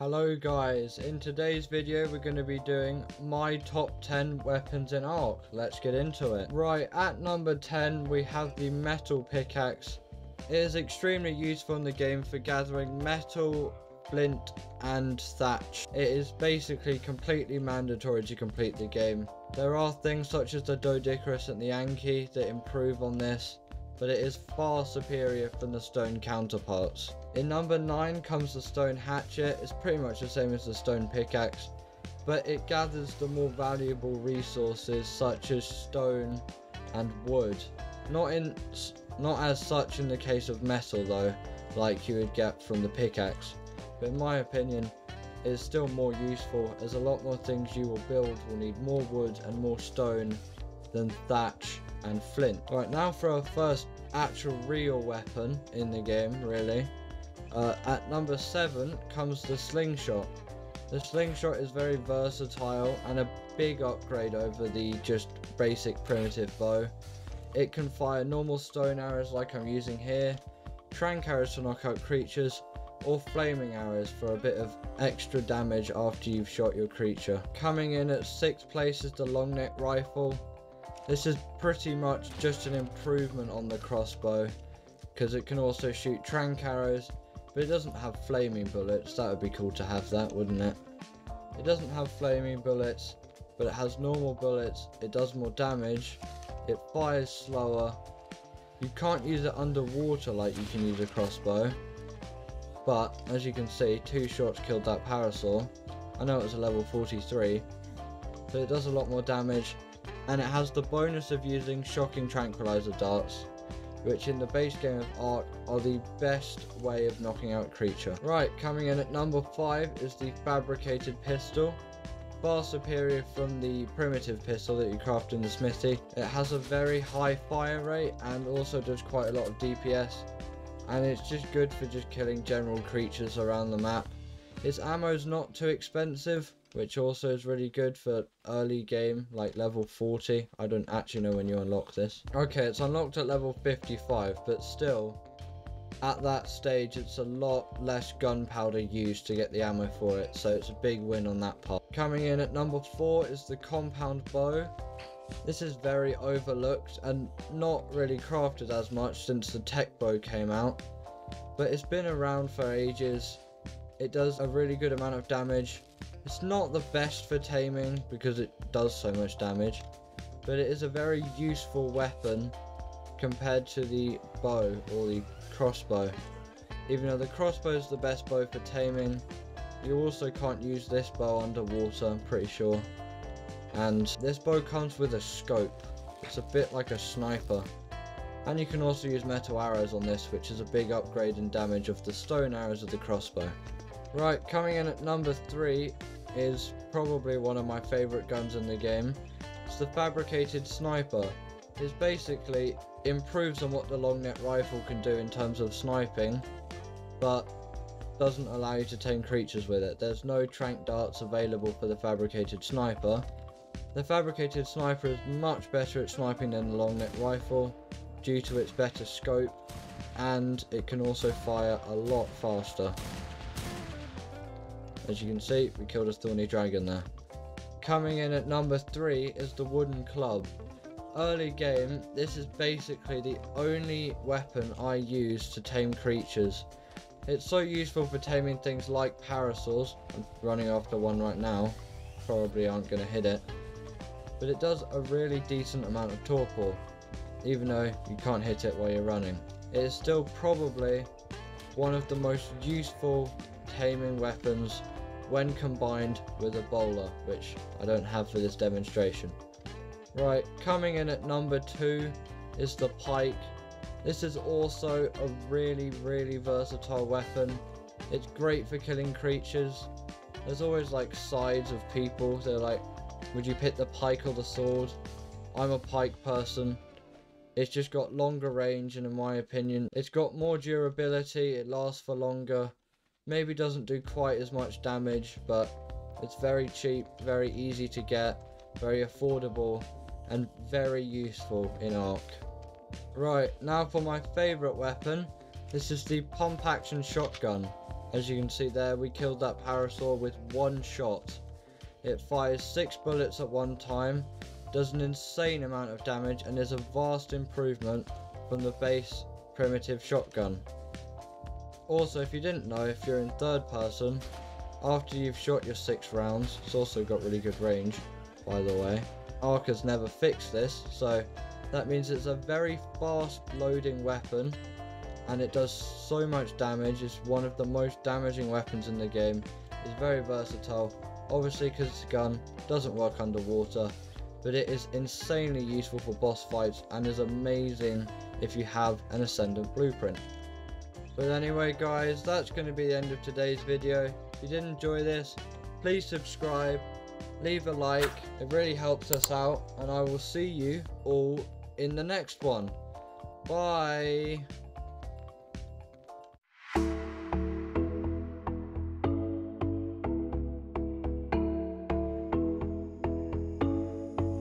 Hello guys, in today's video we're going to be doing my top 10 weapons in Ark. Let's get into it. Right, at number 10 we have the metal pickaxe. It is extremely useful in the game for gathering metal, flint and thatch. It is basically completely mandatory to complete the game. There are things such as the Doedicurus and the Anki that improve on this, but it is far superior from the stone counterparts. In number 9 comes the stone hatchet, it's pretty much the same as the stone pickaxe, but it gathers the more valuable resources such as stone and wood. Not in not as such in the case of metal though, like you would get from the pickaxe, but in my opinion it is still more useful. As a lot more things you will build. Will need more wood and more stone than thatch and flint. Right, now for our first actual real weapon in the game, really. Uh, at number 7 comes the slingshot. The slingshot is very versatile and a big upgrade over the just basic primitive bow. It can fire normal stone arrows like I'm using here, tranq arrows to knock out creatures, or flaming arrows for a bit of extra damage after you've shot your creature. Coming in at 6th place is the long neck rifle. This is pretty much just an improvement on the crossbow because it can also shoot tranq arrows but it doesn't have flaming bullets. That would be cool to have that wouldn't it? It doesn't have flaming bullets but it has normal bullets, it does more damage, it fires slower. You can't use it underwater like you can use a crossbow but as you can see two shots killed that parasaur. I know it was a level 43 but it does a lot more damage and it has the bonus of using shocking tranquilizer darts which in the base game of Ark are the best way of knocking out creature. Right, coming in at number 5 is the fabricated pistol. Far superior from the primitive pistol that you craft in the smithy. It has a very high fire rate and also does quite a lot of DPS. And it's just good for just killing general creatures around the map. Its ammo is not too expensive which also is really good for early game, like level 40. I don't actually know when you unlock this. Okay, it's unlocked at level 55, but still, at that stage, it's a lot less gunpowder used to get the ammo for it, so it's a big win on that part. Coming in at number 4 is the compound bow. This is very overlooked and not really crafted as much since the tech bow came out, but it's been around for ages. It does a really good amount of damage it's not the best for taming because it does so much damage, but it is a very useful weapon compared to the bow or the crossbow. Even though the crossbow is the best bow for taming, you also can't use this bow underwater, I'm pretty sure. And this bow comes with a scope. It's a bit like a sniper. And you can also use metal arrows on this, which is a big upgrade in damage of the stone arrows of the crossbow. Right, coming in at number 3 is probably one of my favourite guns in the game. It's the fabricated sniper. It basically improves on what the long neck rifle can do in terms of sniping, but doesn't allow you to tame creatures with it. There's no tranq darts available for the fabricated sniper. The fabricated sniper is much better at sniping than the long neck rifle due to its better scope and it can also fire a lot faster. As you can see, we killed a thorny dragon there. Coming in at number 3 is the wooden club. Early game, this is basically the only weapon I use to tame creatures. It's so useful for taming things like parasaurs. I'm running after one right now. Probably aren't going to hit it. But it does a really decent amount of torpor, even though you can't hit it while you're running. It is still probably one of the most useful taming weapons when combined with a bola, which I don't have for this demonstration. Right, coming in at number two is the pike. This is also a really, really versatile weapon. It's great for killing creatures. There's always like sides of people. They're like, would you pick the pike or the sword? I'm a pike person. It's just got longer range and in my opinion, it's got more durability, it lasts for longer, Maybe doesn't do quite as much damage, but it's very cheap, very easy to get, very affordable, and very useful in Ark. Right, now for my favourite weapon. This is the pump action shotgun. As you can see there, we killed that Parasaur with one shot. It fires 6 bullets at one time, does an insane amount of damage and is a vast improvement from the base primitive shotgun. Also, if you didn't know, if you're in third person, after you've shot your 6 rounds, it's also got really good range, by the way. Ark has never fixed this, so that means it's a very fast loading weapon and it does so much damage. It's one of the most damaging weapons in the game. It's very versatile. Obviously because it's a gun, doesn't work underwater, but it is insanely useful for boss fights and is amazing if you have an Ascendant blueprint. But anyway guys, that's going to be the end of today's video. If you did enjoy this, please subscribe, leave a like, it really helps us out, and I will see you all in the next one. Bye!